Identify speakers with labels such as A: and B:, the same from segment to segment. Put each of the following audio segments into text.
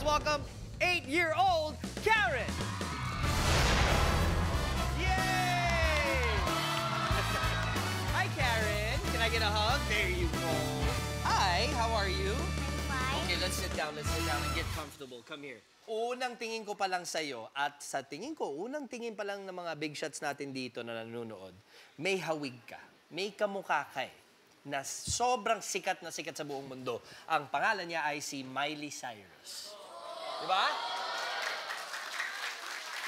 A: Please welcome eight-year-old Karen. Yay! Hi, Karen. Can I get a hug? There you go. Hi, how are you? Okay, let's sit down. Let's sit down and get comfortable. Come here. Unang tingin ko pa lang sa'yo at sa tingin ko, unang tingin pa lang ng mga big shots natin dito na nanonood, may hawig ka. May kamukha ka eh, na sobrang sikat na sikat sa buong mundo. Ang pangalan niya ay si Miley Cyrus. Di ba?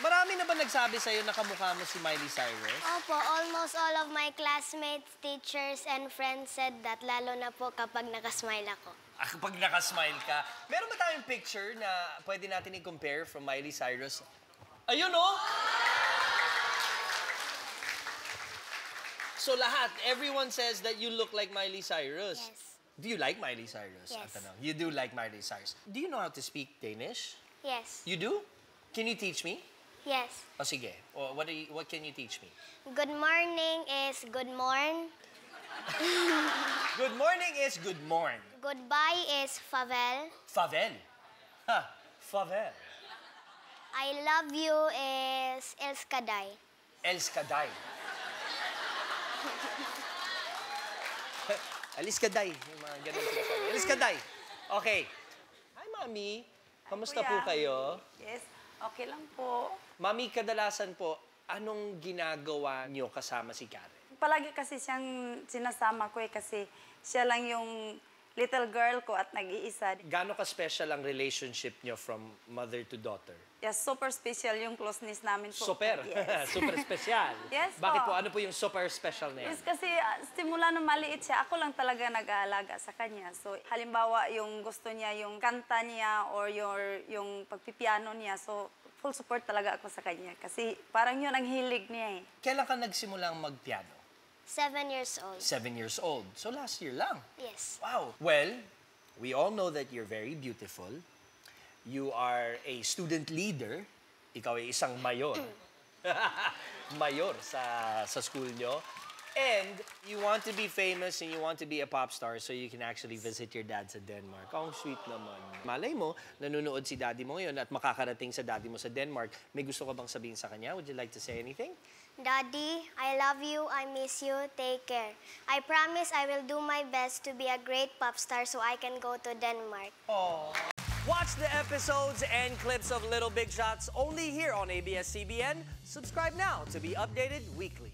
A: Marami na ba nagsabi sa'yo na kamukha mo si Miley Cyrus?
B: Opo, almost all of my classmates, teachers, and friends said that, lalo na po kapag nakasmile ako.
A: Ah, kapag nakasmile ka, meron ba tayong picture na pwede natin i-compare from Miley Cyrus? Ayun, oh! So lahat, everyone says that you look like Miley Cyrus.
B: Yes.
A: Do you like Miley Cyrus?
B: Yes.
A: You do like Miley Cyrus. Do you know how to speak Danish?
B: Yes,
A: You do? Can you teach me?
B: yes.
A: O sige. O, what, do you- what can you teach me?
B: Good morning is good morn.
A: Good morning is good morn.
B: Goodbye is favel.
A: Favel. Ha, favel.
B: I love you is
A: Elskaday. Aliskaday. Yung mga ganun sinasabi. Aliskaday. Okay. Hi, Mami. Kamusta po
C: Kuya.
A: kayo?
C: Yes, okay lang po.
A: Mami, kadalasan po, anong ginagawa niyo kasama si Karen?
C: Palagi kasi siyang sinasama ko eh kasi siya lang yung little girl ko at nag-iisa.
A: Gaano ka-special ang relationship niyo from mother to daughter?
C: Yes, super special yung closeness namin po.
A: Super.
C: Yes.
A: super special.
C: Yes
A: Bakit po?
C: po.
A: Ano po yung super special na yan?
C: Yes, kasi ah, simula nung maliit siya, ako lang talaga nag-aalaga sa kanya. So, halimbawa, yung gusto niya, yung kanta niya or your, yung pagpipiano niya, so full support talaga ako sa kanya. Kasi parang yun ang hilig niya eh.
A: Kailan ka nagsimulang magpiano?
B: Seven years old.
A: Seven years old. So last year lang.
B: Yes.
A: Wow. Well, we all know that you're very beautiful. You are a student leader. Ikaw ay isang mayor. mayor sa, sa school nyo. And you want to be famous and you want to be a pop star so you can actually visit your dad sa Denmark. Ang sweet naman. Malay mo, nanonood si daddy mo ngayon at makakarating sa daddy mo sa Denmark. May gusto ka bang sabihin sa kanya? Would you like to say anything?
B: Daddy, I love you, I miss you, take care. I promise I will do my best to be a great pop star so I can go to Denmark.
A: Watch the episodes and clips of Little Big Shots only here on ABS-CBN. Subscribe now to be updated weekly.